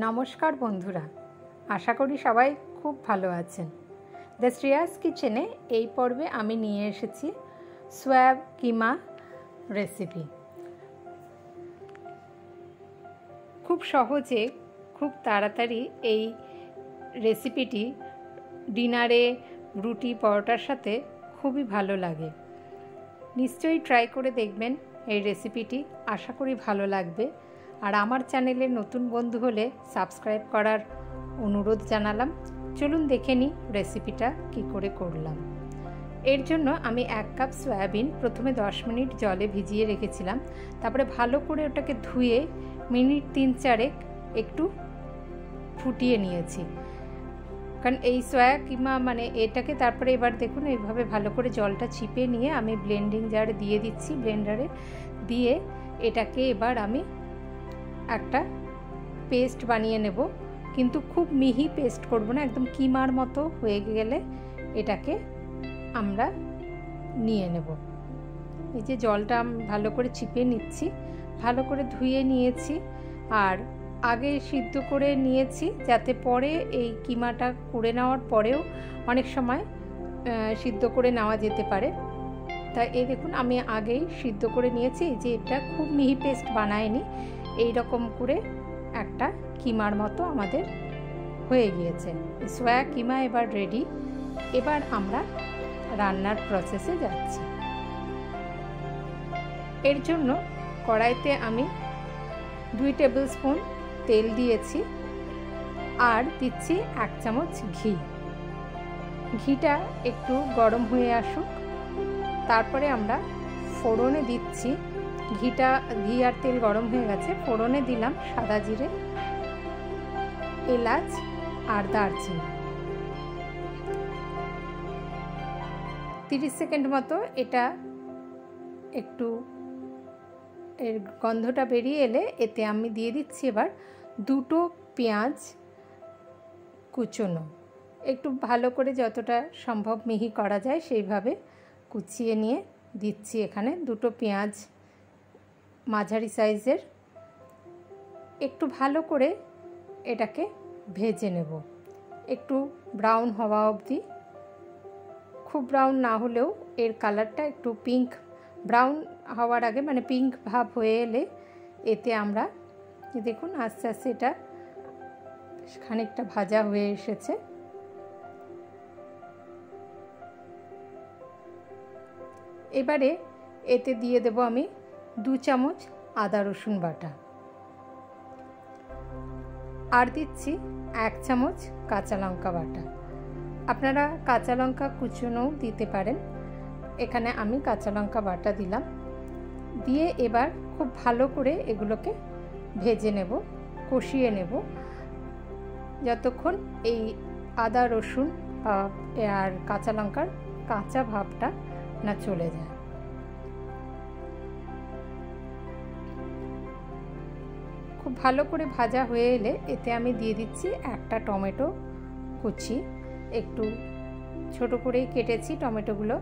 নমস্কার বন্ধুরা, আশা করি সবাই খুব ভালো আছেন। দ্য শ্রেয়াস কিচেনে এই পর্বে আমি নিয়ে এসেছি সোয়াব কিমা রেসিপি। খুব সহজে, খুব তাড়াতাড়ি এই রেসিপিটি ডিনারে রুটি, পরোটার সাথে খুবই ভালো লাগে। নিশ্চয়ই ট্রাই করে দেখবেন এই রেসিপিটি, আশা করি ভালো লাগবে। আর আমার চ্যানেলে নতুন বন্ধু হলে সাবস্ক্রাইব করার অনুরোধ জানালাম। চলুন দেখে নিই রেসিপিটা কি করে করলাম। এর জন্য আমি এক কাপ সয়াবিন প্রথমে দশ মিনিট জলে ভিজিয়ে রেখেছিলাম। তারপরে ভালো করে ওটাকে ধুয়ে মিনিট তিন চারেক একটু ফুটিয়ে নিয়েছি। কারণ এই সয়া কিমা মানে এটাকে তারপরে এবার দেখুন, এইভাবে ভালো করে জলটা চিপে নিয়ে আমি ব্লেন্ডিং জারে দিয়ে দিচ্ছি। ব্লেন্ডারে দিয়ে এটাকে এবার আমি একটা পেস্ট বানিয়ে নেব। কিন্তু খুব মিহি পেস্ট করব না, একদম কিমার মতো হয়ে গেলে এটাকে আমরা নিয়ে নেব। এই যে জলটা ভালো করে চিপে নিচ্ছি, ভালো করে ধুয়ে নিয়েছি আর আগে সিদ্ধ করে নিয়েছি যাতে পরে এই কিমাটা করে নেওয়ার পরেও অনেক সময় সিদ্ধ করে নেওয়া যেতে পারে। তা এই দেখুন, আমি আগেই সিদ্ধ করে নিয়েছি যে এটা খুব মিহি পেস্ট বানায়নি। এই রকম করে একটা কিমার মতো আমাদের হয়ে গিয়েছে। সোয়া কিমা এবার রেডি এবার আমরা রান্নার প্রসেসে যাচ্ছি। এর জন্য কড়াইতে আমি দুই টেবিল স্পুন তেল দিয়েছি আর দিচ্ছি এক চামচ ঘি। ঘিটা একটু গরম হয়ে আসুক। তারপরে আমরা ফোড়নে দিচ্ছি ঘিটা, ঘি আর তেল গরম হয়ে গেছে। ফোড়নে দিলাম সাদা জিরে, এলাচ আর দারচিনি। তিরিশ সেকেন্ড মতো এটা একটু এর গন্ধটা বেরিয়ে এলে এতে আমি দিয়ে দিচ্ছি এবার দুটো পেঁয়াজ কুচোনো। একটু ভালো করে যতটা সম্ভব মিহি করা যায় সেইভাবে কুচিয়ে নিয়ে দিচ্ছি এখানে দুটো পেঁয়াজ মাঝারি সাইজের, একটু ভালো করে এটাকে ভেজে নেব। একটু ব্রাউন হওয়া অবধি। খুব ব্রাউন না হলেও এর কালারটা একটু পিঙ্ক, ব্রাউন হওয়ার আগে মানে পিঙ্ক ভাব হয়ে এলে এতে আমরা দেখুন আস্তে আস্তে এটা খানিকটা ভাজা হয়ে এসেছে। এবারে এতে দিয়ে দেব আমি দু চামচ আদা রসুন বাটা। আর দিচ্ছি এক চামচ কাঁচা লঙ্কা বাটা। আপনারা কাঁচা লঙ্কা কুচনোও দিতে পারেন। এখানে আমি কাঁচা লঙ্কা বাটা দিলাম। দিয়ে এবার খুব ভালো করে এগুলোকে ভেজে নেব, কষিয়ে নেব। যতক্ষণ এই আদা রসুন আর কাঁচা লঙ্কার কাঁচা ভাবটা না চলে যায়। খুব ভালো করে ভাজা হয়ে এলে এতে আমি দিয়ে দিচ্ছি একটা টমেটো কুচি। একটু ছোট করেই কেটেছি টমেটোগুলো।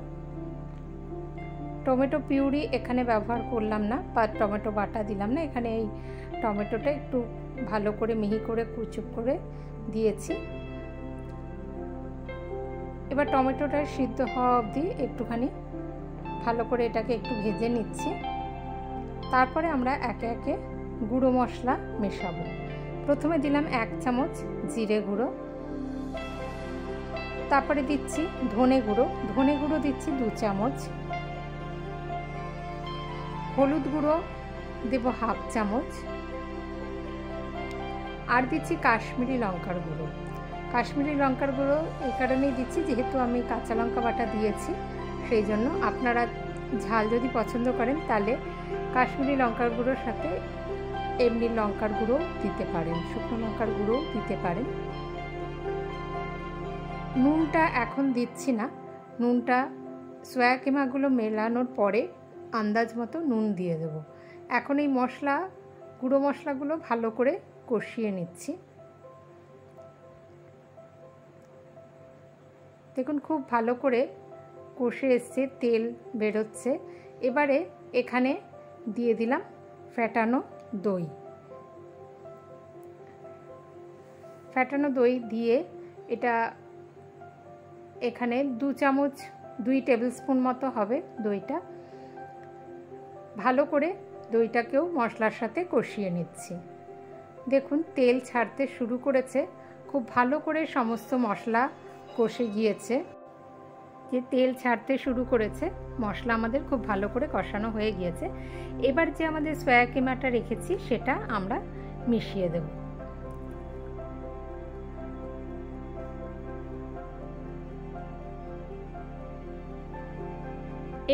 টমেটো পিউরি এখানে ব্যবহার করলাম না, বা টমেটো বাটা দিলাম না। এখানে এই টমেটোটা একটু ভালো করে মিহি করে কুচুপ করে দিয়েছি। এবার টমেটোটা সিদ্ধ হওয়া অবধি একটুখানি ভালো করে এটাকে একটু ভেজে নিচ্ছি। তারপরে আমরা একে একে গুঁড়ো মশলা মেশাবো। প্রথমে দিলাম এক চামচ জিরে গুঁড়ো। তারপরে দিচ্ছি ধনে গুঁড়ো। ধনে গুঁড়ো দিচ্ছি দু চামচ। হলুদ গুঁড়ো দেব হাফ চামচ। আর দিচ্ছি কাশ্মীরি লঙ্কার গুঁড়ো। কাশ্মীরি লঙ্কার গুঁড়ো এই কারণেই দিচ্ছি, যেহেতু আমি কাঁচা লঙ্কা বাটা দিয়েছি, সেই জন্য। আপনারা ঝাল যদি পছন্দ করেন, তাহলে কাশ্মীরি লঙ্কার গুঁড়োর সাথে এমনি লঙ্কার গুঁড়ো দিতে পারেন, শুকনো লঙ্কার গুঁড়ো দিতে পারেন। নুনটা এখন দিচ্ছি না। নুনটা সোয়া কিমাগুলো মেলানোর পরে আন্দাজ মতো নুন দিয়ে দেব। এখন এই মশলা, গুঁড়ো মশলাগুলো ভালো করে কষিয়ে নিচ্ছি। দেখুন খুব ভালো করে কষে এসছে, তেল বেরোচ্ছে। এবারে এখানে দিয়ে দিলাম ফ্যাটানো দই। ফ্যাটানো দই দিয়ে এটা এখানে দু চামচ, দুই টেবিল স্পুন মতো হবে দইটা। ভালো করে দইটাকেও মশলার সাথে কষিয়ে নিচ্ছি। দেখুন, তেল ছাড়তে শুরু করেছে। খুব ভালো করে সমস্ত মশলা কষে গিয়েছে। যে তেল ছাড়তে শুরু করেছে, মশলা আমাদের খুব ভালো করে কষানো হয়ে গিয়েছে। এবার যে আমাদের সয়া কিমাটা রেখেছি, সেটা আমরা মিশিয়ে দেব।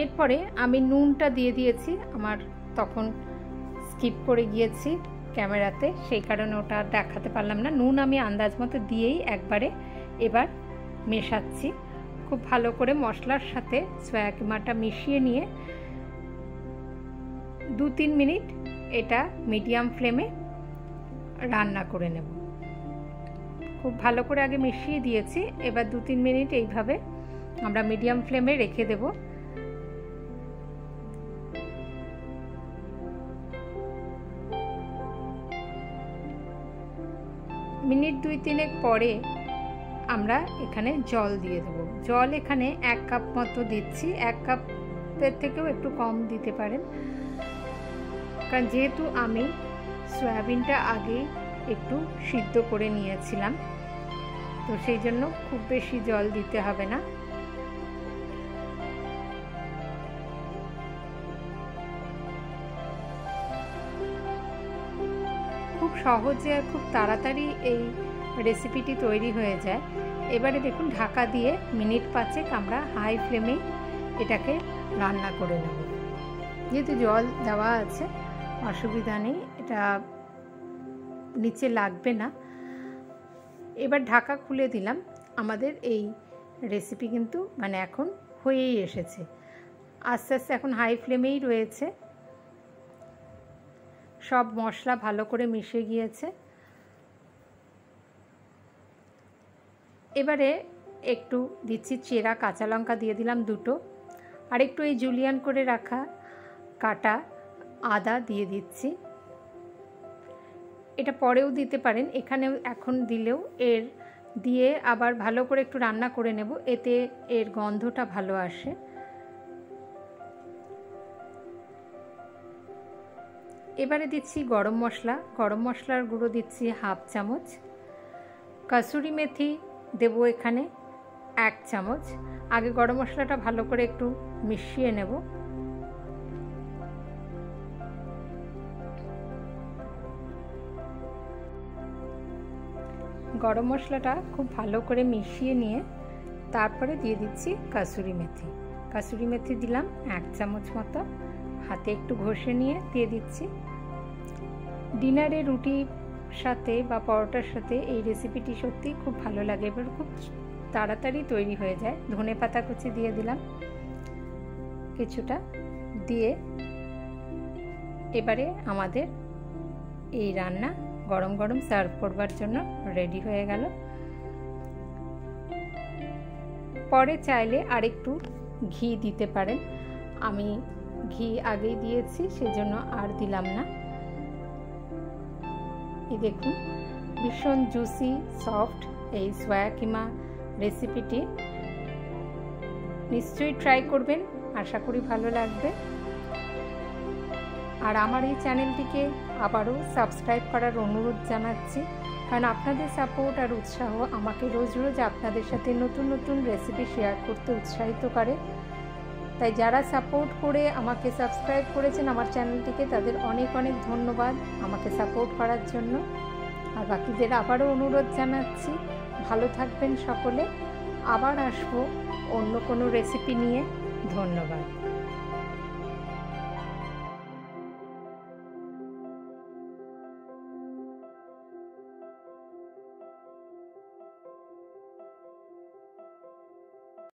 এরপরে আমি নুনটা দিয়ে দিয়েছি। আমার তখন স্কিপ করে গিয়েছি ক্যামেরাতে, সেই কারণে ওটা দেখাতে পারলাম না। নুন আমি আন্দাজ মতো দিয়েই একবারে এবার মেশাচ্ছি। খুব ভালো করে মশলার সাথে সয়া কিমাটা মিশিয়ে নিয়ে দু তিন মিনিট এটা মিডিয়াম ফ্লেমে রান্না করে নেব। খুব ভালো করে আগে মিশিয়ে দিয়েছি, এবার দু তিন মিনিট এইভাবে আমরা মিডিয়াম ফ্লেমে রেখে দেব। মিনিট দুই তিনেক পরে আমরা এখানে জল দিয়ে দেবো। জল এখানে এক কাপ মতো দিচ্ছি। এক কাপের থেকেও একটু কম দিতে পারেন। কারণ যেহেতু আমি সয়াবিনটা আগে একটু সিদ্ধ করে নিয়েছিলাম, তো সেই জন্য খুব বেশি জল দিতে হবে না। খুব সহজে আর খুব তাড়াতাড়ি এই রেসিপিটি তৈরি হয়ে যায়। এবারে দেখুন, ঢাকা দিয়ে মিনিট পাঁচেক আমরা হাই ফ্লেমে এটাকে রান্না করে নেব। যেহেতু জল দেওয়া আছে, অসুবিধা নেই, এটা নিচে লাগবে না। এবার ঢাকা খুলে দিলাম। আমাদের এই রেসিপি কিন্তু মানে এখন হয়েই এসেছে। আস্তে আস্তে এখন হাই ফ্লেমেই রয়েছে। সব মশলা ভালো করে মিশে গিয়েছে। এবারে একটু দিচ্ছি চেরা, কাঁচা লঙ্কা দিয়ে দিলাম দুটো। আর একটু এই জুলিয়ান করে রাখা কাটা আদা দিয়ে দিচ্ছি। এটা পরেও দিতে পারেন, এখানেও এখন দিলেও এর দিয়ে আবার ভালো করে একটু রান্না করে নেব, এতে এর গন্ধটা ভালো আসে। এবারে দিচ্ছি গরম মশলা, গরম মশলার গুঁড়ো দিচ্ছি হাফ চামচ। কাসুরি মেথি দেবো এখানে এক চামচ। আগে গরম মশলাটা ভালো করে একটু মিশিয়ে নেব। গরম মশলাটা খুব ভালো করে মিশিয়ে নিয়ে তারপরে দিয়ে দিচ্ছি কাসুরি মেথি। কাসুরি মেথি দিলাম এক চামচ মতো। হাতে একটু ঘষে নিয়ে দিয়ে দিচ্ছি। ডিনারে রুটির সাথে বা পরোটার সাথে এই রেসিপিটি সত্যি খুব ভালো লাগে এবার খুব তাড়াতাড়ি তৈরি হয়ে যায়। ধনে পাতা কুচি দিয়ে দিলাম কিছুটা। দিয়ে এবারে আমাদের এই রান্না গরম গরম সার্ভ করবার জন্য রেডি হয়ে গেল। পরে চাইলে আরেকটু ঘি দিতে পারেন। আমি ঘি আগেই দিয়েছি, সেজন্য আর দিলাম না। এই দেখুন, ভীষণ জুসি সফট এই সোয়া কিমা রেসিপিটি নিশ্চয়ই ট্রাই করবেন, আশা করি ভালো লাগবে। আর আমার এই চ্যানেলটিকে আবারও সাবস্ক্রাইব করার অনুরোধ জানাচ্ছি, কারণ আপনাদের সাপোর্ট আর উৎসাহ আমাকে রোজ রোজ আপনাদের সাথে নতুন নতুন রেসিপি শেয়ার করতে উৎসাহিত করে। তাই যারা সাপোর্ট করে আমাকে সাবস্ক্রাইব করেছেন আমার চ্যানেলটিকে তাদের অনেক অনেক ধন্যবাদ আমাকে সাপোর্ট করার জন্য। আর বাকিদের আবারও অনুরোধ জানাচ্ছি, ভালো থাকবেন সকলে। আবার আসব অন্য কোনো রেসিপি নিয়ে। ধন্যবাদ।